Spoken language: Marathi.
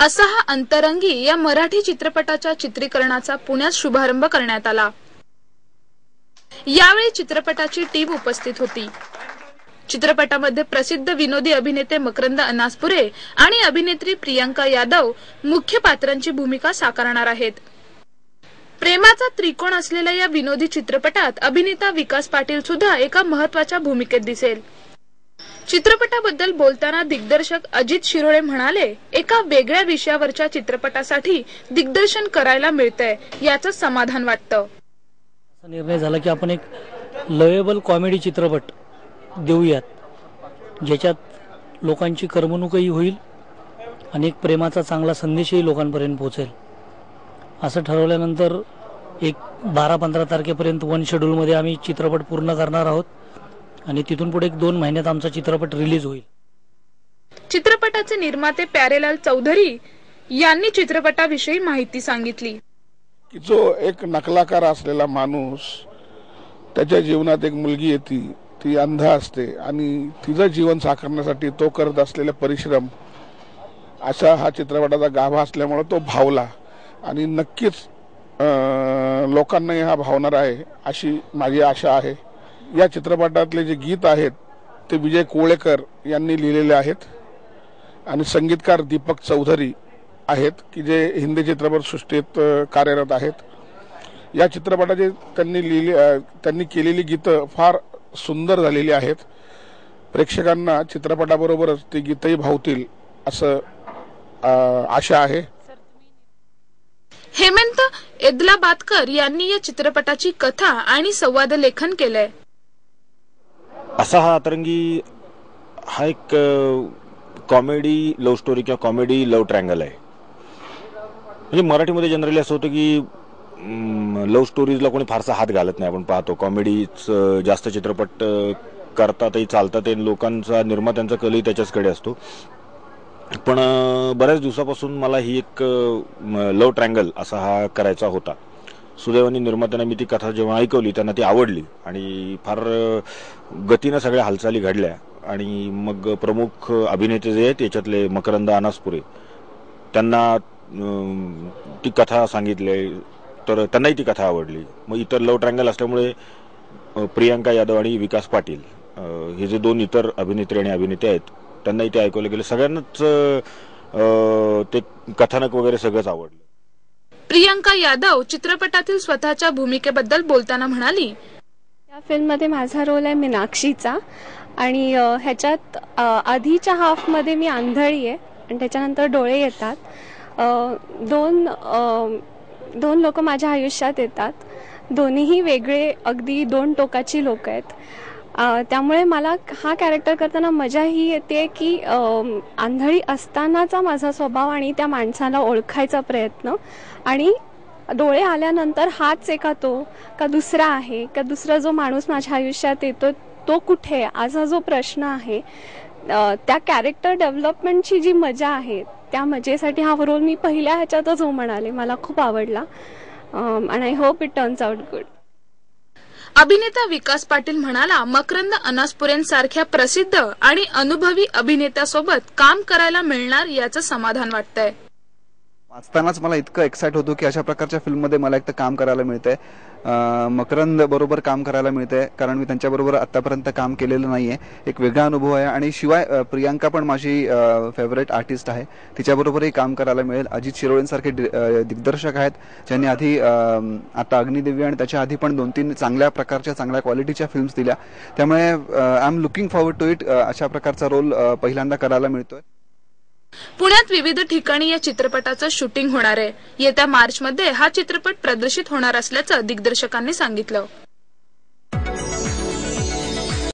असा हा अंतरंगी या मराठी चित्रपटाच्या चित्रीकरणाचा पुण्यात शुभारंभ करण्यात आला. यावेळी चित्रपटाची टीम उपस्थित होती. चित्रपटामध्ये प्रसिद्ध विनोदी अभिनेते मकरंद अनासपुरे आणि अभिनेत्री प्रियंका यादव मुख्य पात्रांची भूमिका साकारणार आहेत. प्रेमाचा त्रिकोण असलेल्या या विनोदी चित्रपटात अभिनेता विकास पाटील सुद्धा एका महत्त्वाच्या भूमिकेत दिसेल. चित्रपटाबद्दल बोलताना दिग्दर्शक अजित शिरोळे म्हणाले एका वेगळ्या विषयावरच्या चित्रपटासाठी दिग्दर्शन करायला मिळतंय याचं समाधान वाटतं. असा निर्णय झाला की आपण एक लवेबल कॉमेडी चित्रपट देऊयात ज्याच्यात लोकांची करमणूकही होईल आणि एक प्रेमाचा चांगला संदेशही लोकांपर्यंत पोहोचेल. असं ठरवल्यानंतर एक बारा पंधरा तारखेपर्यंत वन शेड्यूलमध्ये आम्ही चित्रपट पूर्ण करणार आहोत. आणि तिथून पुढे एक दोन महिन्यात आमचा चित्रपट रिलीज होईल. चित्रपटाचे निर्माते प्यारेलाल चौधरी यांनी चित्रपटाविषयी माहिती सांगितली. की जो एक नकलाकार असलेला माणूस त्याच्या जीवनात एक मुलगी येते ती अंध असते आणि तिचं जीवन साकारण्यासाठी तो करत असलेले परिश्रम असा हा चित्रपटाचा गाभा असल्यामुळे तो भावला. आणि नक्कीच लोकांनाही हा भावणार आहे अशी माझी आशा आहे. या चित्रपटातले जे गीत आहेत ते विजय कोळेकर यांनी लिहिलेले आहेत. आणि संगीतकार दीपक चौधरी आहेत की जे हिंदी चित्रपटसृष्टीत कार्यरत आहेत. या चित्रपटाचे त्यांनी लिहिले त्यांनी केलेली गीतं फार सुंदर झालेली आहेत. प्रेक्षकांना चित्रपटाबरोबरच ती गीतही भावतील असं आशा आहे. हेमंत एदलाबादकर यांनी या चित्रपटाची कथा आणि संवाद लेखन केलंय. असा हा अतरंगी हा एक कॉमेडी लव्ह स्टोरी किंवा कॉमेडी लव्ह ट्रँगल आहे. म्हणजे मराठीमध्ये जनरली असं होतं की लव्ह स्टोरीजला कोणी फारसा हात घालत नाही. आपण पाहतो कॉमेडीच जास्त चित्रपट करतातही चालतात लोकांचा निर्मात्यांचा कलही त्याच्याचकडे असतो. पण बऱ्याच दिवसापासून मला ही एक लव्ह ट्रँगल असा हा करायचा होता. सुदैवाने निर्मात्यांना मी ती कथा जेव्हा ऐकवली त्यांना ती आवडली. आणि फार गतीनं सगळ्या हालचाली घडल्या. आणि मग प्रमुख अभिनेते जे आहेत याच्यातले मकरंद अनासपुरे त्यांना ती कथा सांगितली तर त्यांनाही ती कथा आवडली. मग इतर लव ट्रँगल असल्यामुळे प्रियांका यादव आणि विकास पाटील हे जे दोन इतर अभिनेत्री आणि अभिनेते आहेत त्यांनाही ते ऐकवलं गेलं. सगळ्यांनाच ते कथानक वगैरे सगळंच आवडलं. प्रियंका यादव चित्रपटातील स्वतःच्या भूमिकेबद्दल बोलताना म्हणाली या फिल्ममध्ये माझा रोल आहे मीनाक्षीचा आणि ह्याच्यात आधीच्या हाफमध्ये मी आंधळी आहे आणि त्याच्यानंतर डोळे येतात. दोन दोन लोक माझ्या आयुष्यात येतात. दोन्हीही वेगळे अगदी दोन टोकाची लोक आहेत. त्यामुळे मला हा कॅरेक्टर करताना मजा ही येते की आंधळी असतानाचा माझा स्वभाव आणि त्या माणसाला ओळखायचा प्रयत्न. आणि डोळे आल्यानंतर हाच एका तो का दुसरा आहे का दुसरा जो माणूस माझ्या आयुष्यात येतो तो कुठे आहे? असा जो प्रश्न आहे. त्या कॅरेक्टर डेव्हलपमेंटची जी मजा आहे त्या मजेसाठी हा रोल मी पहिल्या ह्याच्यातच हो म्हणाले मला खूप आवडला. And I hope it turns out good अभिनेता विकास पाटील म्हणाला मकरंद अनासपुरेंसारख्या प्रसिद्ध आणि अनुभवी अभिनेत्यासोबत काम करायला मिळणार याचं समाधान वाटतंय. वाचतानाच मला इतकं एक्साइट होतो की अशा प्रकारच्या फिल्ममध्ये मला एक तर काम करायला मिळतंय. मकरंद बरोबर काम करायला मिळतंय कारण मी त्यांच्याबरोबर आतापर्यंत काम केलेलं नाही आहे एक वेगळा अनुभव आहे आणि शिवाय प्रियांका पण माझी फेवरेट आर्टिस्ट आहे. तिच्याबरोबरही काम करायला मिळेल. अजित शिरोळेंसारखे दिग्दर्शक आहेत ज्यांनी आधी आता अग्निदेवी आणि त्याच्या आधी पण दोन तीन चांगल्या प्रकारच्या चांगल्या क्वालिटीच्या फिल्म्स दिल्या. त्यामुळे I am looking forward to it अशा प्रकारचा रोल पहिल्यांदा करायला मिळतोय. पुण्यात विविध ठिकाणी या चित्रपटाचं शूटिंग होणार आहे. येत्या मार्चमध्ये हा चित्रपट प्रदर्शित होणार असल्याचं दिग्दर्शकांनी सांगितलं.